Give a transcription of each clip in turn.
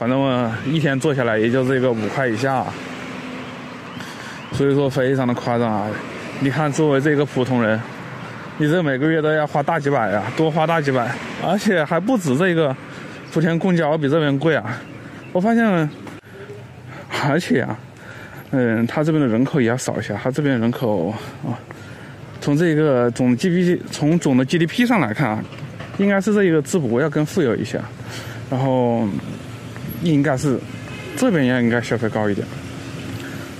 反正我一天做下来也就这个五块以下，所以说非常的夸张啊！你看，作为这个普通人，你这每个月都要花大几百呀，多花大几百，而且还不止这个，莆田公交比这边贵啊！我发现，而且啊，嗯，他这边的人口也要少一些，他这边人口啊。从这个总 GDP 从总的 GDP 上来看啊，应该是这个淄博要更富有一些，然后应该是这边也应该消费高一点。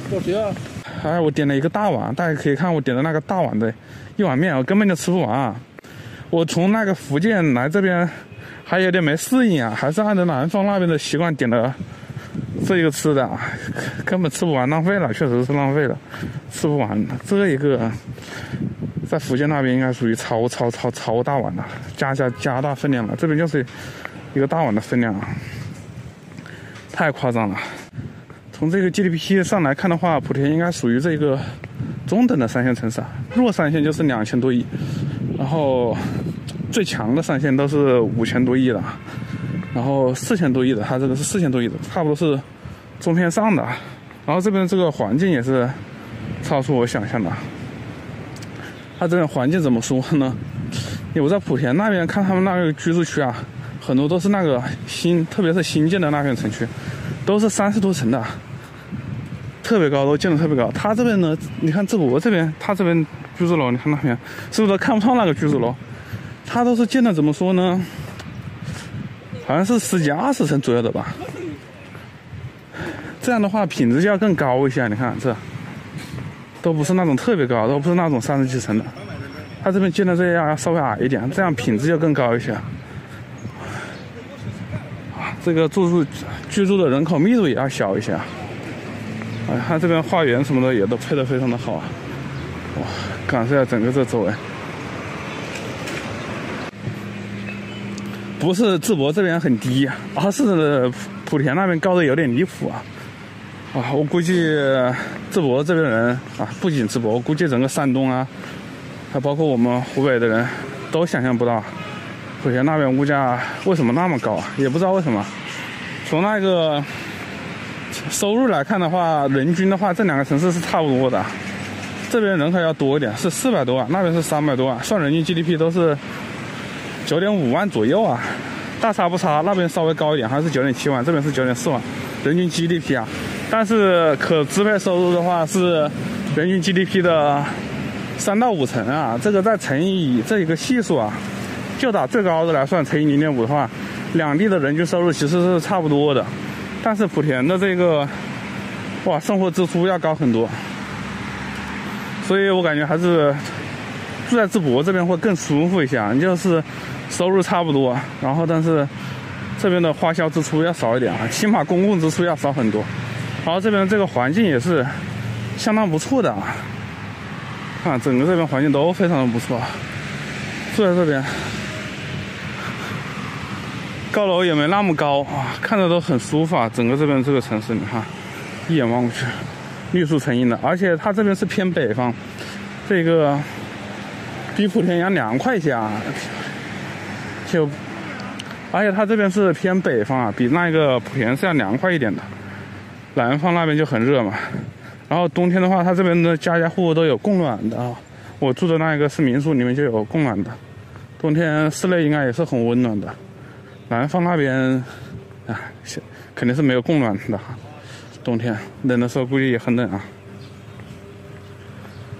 多少？哎，我点了一个大碗，大家可以看我点的那个大碗的一碗面，我根本就吃不完。啊我从那个福建来这边还有点没适应啊，还是按照南方那边的习惯点的。这一个吃的根本吃不完，浪费了，确实是浪费了，吃不完。这一个在福建那边应该属于超超超超大碗了，加加加大分量了。这边就是一个大碗的分量，太夸张了。从这个 GDP 上来看的话，莆田应该属于这个中等的三线城市啊，弱三线就是两千多亿，然后最强的三线都是五千多亿了。然后四千多亿的，它这个是四千多亿的，差不多是中偏上的。然后这边这个环境也是超出我想象的。它这边环境怎么说呢？我在莆田那边看他们那个居住区啊，很多都是那个新，特别是新建的那片城区，都是三十多层的，特别高，都建的特别高。他这边呢，你看淄博这边，他这边居住楼，你看那边是不是都看不上那个居住楼？他都是建的怎么说呢？好像是十几二十层左右的吧，这样的话品质就要更高一些。你看这，都不是那种特别高，都不是那种三十几层的。它这边建的这样要稍微矮一点，这样品质就更高一些。这个住宿居住的人口密度也要小一些。啊，它这边花园什么的也都配的非常的好啊。哇，感受一下整个这周围。不是淄博这边很低，而是莆田那边高的有点离谱啊！啊，我估计淄博这边人啊，不仅淄博，我估计整个山东啊，还包括我们湖北的人都想象不到，莆田那边物价为什么那么高啊？也不知道为什么。从那个收入来看的话，人均的话，这两个城市是差不多的。这边人口要多一点，是四百多万，那边是三百多万，算人均 GDP 都是。九点五万左右啊，大差不差，那边稍微高一点，还是九点七万，这边是九点四万，人均 GDP 啊，但是可支配收入的话是人均 GDP 的三到五成啊，这个再乘以这一个系数啊，就打最高的来算，乘以零点五的话，两地的人均收入其实是差不多的，但是莆田的这个哇，生活支出要高很多，所以我感觉还是住在淄博这边会更舒服一些，你就是。收入差不多，然后但是这边的花销支出要少一点啊，起码公共支出要少很多。然后这边这个环境也是相当不错的啊，看整个这边环境都非常的不错，住在这边，高楼也没那么高啊，看着都很舒服啊。整个这边这个城市，你看一眼望过去，绿树成荫的，而且它这边是偏北方，这个比莆田要凉快一些啊。就，而且它这边是偏北方啊，比那个莆田是要凉快一点的。南方那边就很热嘛。然后冬天的话，它这边的家家户户都有供暖的啊。我住的那一个是民宿，里面就有供暖的。冬天室内应该也是很温暖的。南方那边啊，肯定是没有供暖的。冬天冷的时候估计也很冷啊。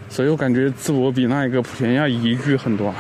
所以我感觉淄博比那一个莆田要宜居很多。啊。